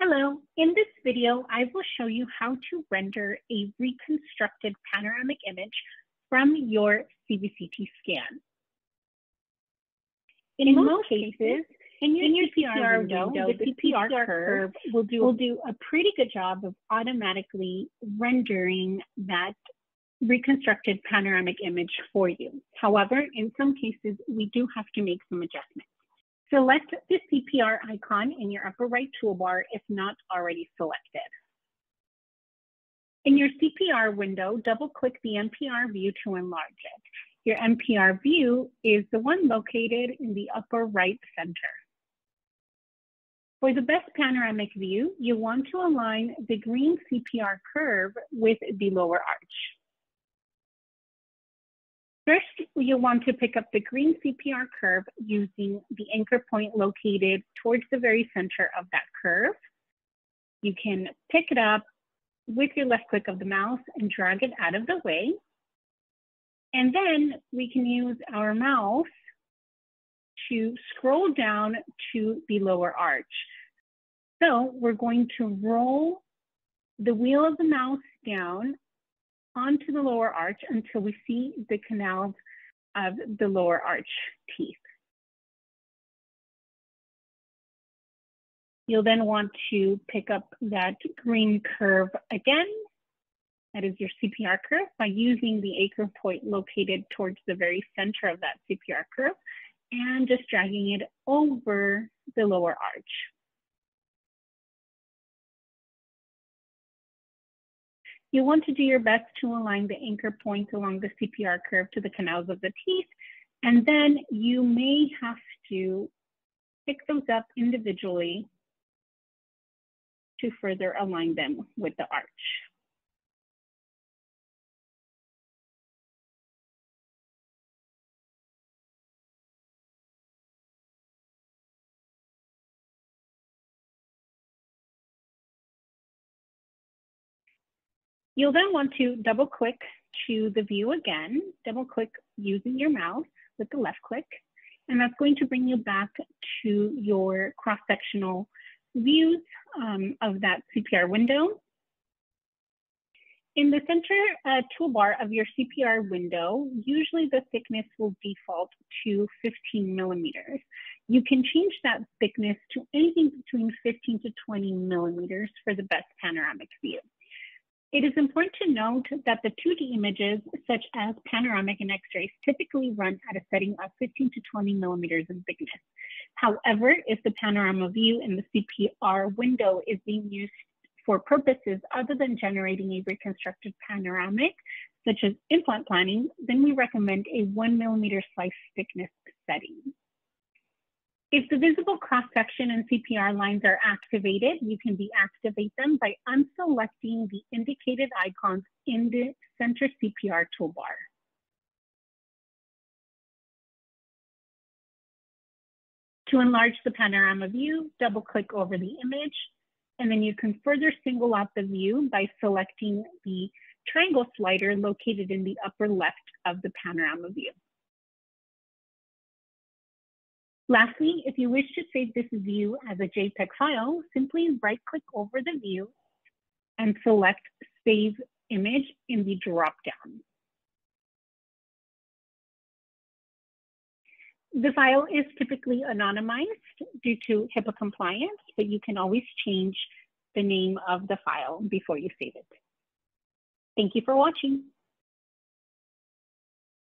Hello, in this video, I will show you how to render a reconstructed panoramic image from your CBCT scan. In, in most cases, in your, in your CPR, window, window, the, the CPR, CPR curve will do, will do a pretty good job of automatically rendering that reconstructed panoramic image for you. However, in some cases, we do have to make some adjustments. Select the CPR icon in your upper right toolbar if not already selected. In your CPR window, double click the MPR view to enlarge it. Your MPR view is the one located in the upper right center. For the best panoramic view, you want to align the green CPR curve with the lower arch. First, you'll want to pick up the green CPR curve using the anchor point located towards the very center of that curve. You can pick it up with your left click of the mouse and drag it out of the way. And then we can use our mouse to scroll down to the lower arch. So we're going to roll the wheel of the mouse down onto the lower arch until we see the canals of the lower arch teeth. You'll then want to pick up that green curve again. That is your CPR curve by using the anchor point located towards the very center of that CPR curve and just dragging it over the lower arch. You'll want to do your best to align the anchor points along the CPR curve to the canals of the teeth, and then you may have to pick those up individually to further align them with the arch. You'll then want to double click to the view again, double click using your mouse with the left click, and that's going to bring you back to your cross-sectional views um, of that CPR window. In the center uh, toolbar of your CPR window, usually the thickness will default to 15 millimeters. You can change that thickness to anything between 15 to 20 millimeters for the best panoramic view. It is important to note that the 2D images, such as panoramic and x-rays, typically run at a setting of 15 to 20 millimeters in thickness. However, if the panorama view in the CPR window is being used for purposes other than generating a reconstructed panoramic, such as implant planning, then we recommend a one millimeter slice thickness setting. If the visible cross-section and CPR lines are activated, you can deactivate them by unselecting the indicated icons in the center CPR toolbar. To enlarge the panorama view, double click over the image, and then you can further single out the view by selecting the triangle slider located in the upper left of the panorama view. Lastly, if you wish to save this view as a JPEG file, simply right click over the view and select Save Image in the dropdown. The file is typically anonymized due to HIPAA compliance, but you can always change the name of the file before you save it. Thank you for watching.